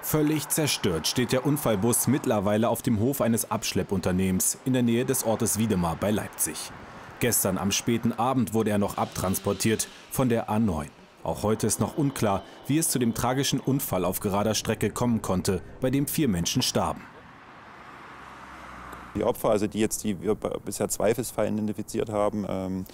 Völlig zerstört steht der Unfallbus mittlerweile auf dem Hof eines Abschleppunternehmens in der Nähe des Ortes Wiedemar bei Leipzig. Gestern am späten Abend wurde er noch abtransportiert von der A9. Auch heute ist noch unklar, wie es zu dem tragischen Unfall auf gerader Strecke kommen konnte, bei dem vier Menschen starben. Die Opfer, also die jetzt, die wir bisher zweifelsfrei identifiziert haben, ähm,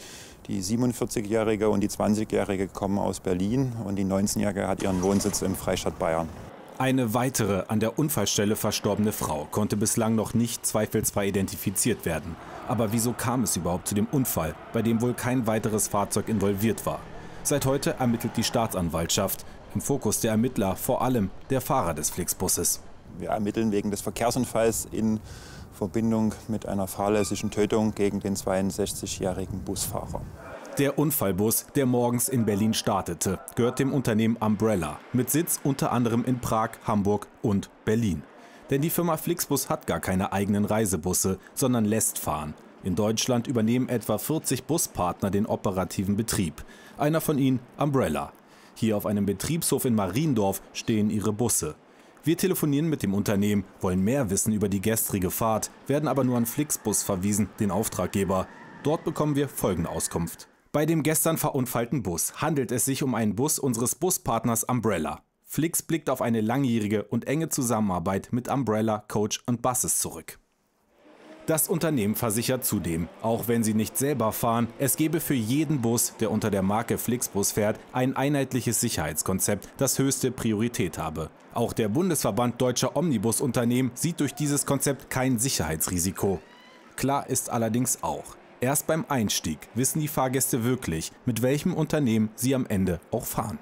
die 47-Jährige und die 20-Jährige kommen aus Berlin und die 19-Jährige hat ihren Wohnsitz im Freistaat Bayern. Eine weitere an der Unfallstelle verstorbene Frau konnte bislang noch nicht zweifelsfrei identifiziert werden. Aber wieso kam es überhaupt zu dem Unfall, bei dem wohl kein weiteres Fahrzeug involviert war? Seit heute ermittelt die Staatsanwaltschaft. Im Fokus der Ermittler vor allem der Fahrer des Flixbuses. Wir ermitteln wegen des Verkehrsunfalls in Verbindung mit einer fahrlässigen Tötung gegen den 62-jährigen Busfahrer. Der Unfallbus, der morgens in Berlin startete, gehört dem Unternehmen Umbrella mit Sitz unter anderem in Prag, Hamburg und Berlin. Denn die Firma Flixbus hat gar keine eigenen Reisebusse, sondern lässt fahren. In Deutschland übernehmen etwa 40 Buspartner den operativen Betrieb. Einer von ihnen Umbrella. Hier auf einem Betriebshof in Mariendorf stehen ihre Busse. Wir telefonieren mit dem Unternehmen, wollen mehr wissen über die gestrige Fahrt, werden aber nur an Flixbus verwiesen, den Auftraggeber. Dort bekommen wir folgende Auskunft. Bei dem gestern verunfallten Bus handelt es sich um einen Bus unseres Buspartners Umbrella. Flix blickt auf eine langjährige und enge Zusammenarbeit mit Umbrella, Coach und Buses zurück. Das Unternehmen versichert zudem, auch wenn sie nicht selber fahren, es gebe für jeden Bus, der unter der Marke Flixbus fährt, ein einheitliches Sicherheitskonzept, das höchste Priorität habe. Auch der Bundesverband deutscher Omnibusunternehmen sieht durch dieses Konzept kein Sicherheitsrisiko. Klar ist allerdings auch, Erst beim Einstieg wissen die Fahrgäste wirklich, mit welchem Unternehmen sie am Ende auch fahren.